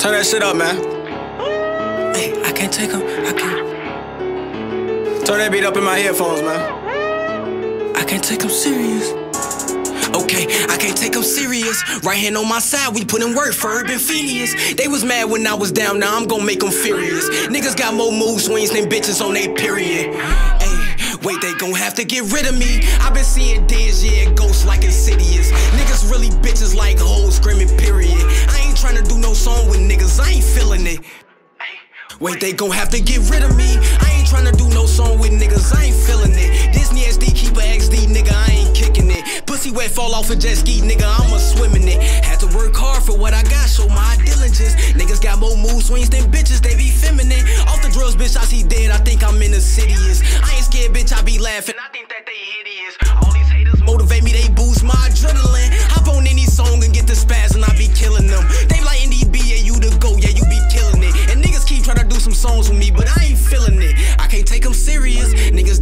Turn that shit up, man. Hey, I can't take him. I can't. Turn that beat up in my headphones, man. I can't take him serious. Okay, I can't take him serious. Right hand on my side, we put in work for Urban Phineas. They was mad when I was down, now I'm gonna make them furious. Niggas got more mood swings than bitches on they period. Hey, wait, they gon' have to get rid of me. i been seeing dead, yeah, ghosts like insidious. Niggas really bitches like hoes with niggas, I ain't feeling it. Wait, they gon' have to get rid of me. I ain't tryna do no song with niggas, I ain't feeling it. Disney SD, keep a XD, nigga, I ain't kicking it. Pussy wet, fall off a jet ski, nigga, I'ma swim in it. Had to work hard for what I got, show my diligence. Niggas got more mood swings than bitches, they be feminine. Off the drugs, bitch, I see dead, I think I'm in the cityest. I ain't scared, bitch, I be laughing, I think that songs with me, but I ain't feeling it. I can't take them serious. Niggas,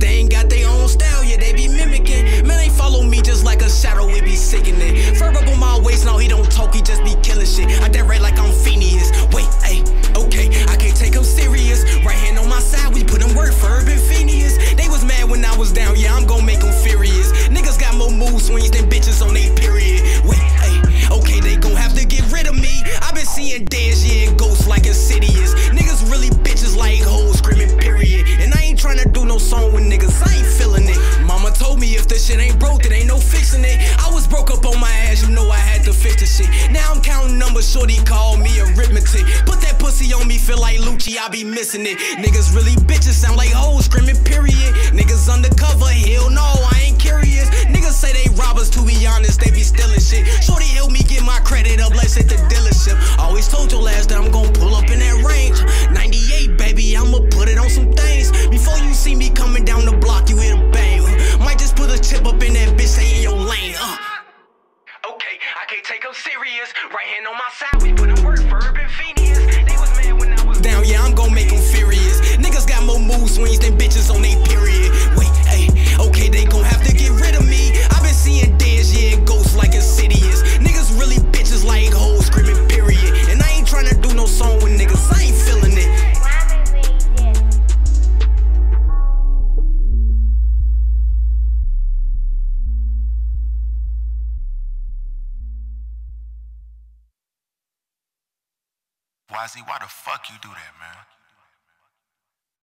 shit. Now I'm counting numbers, shorty call me arithmetic. Put that pussy on me, feel like Lucci, I be missing it. Niggas really bitches sound like hoes screaming, period. Niggas undercover, hell no, I ain't curious. Niggas say they robbers, to be honest, they be stealing shit. Shorty help me get my credit up, let's hit the take them serious. Right hand on my side, we put in work for Urban Phineas. They was mad when I was down, yeah, I'm gon' YZ, why the fuck you do that, man?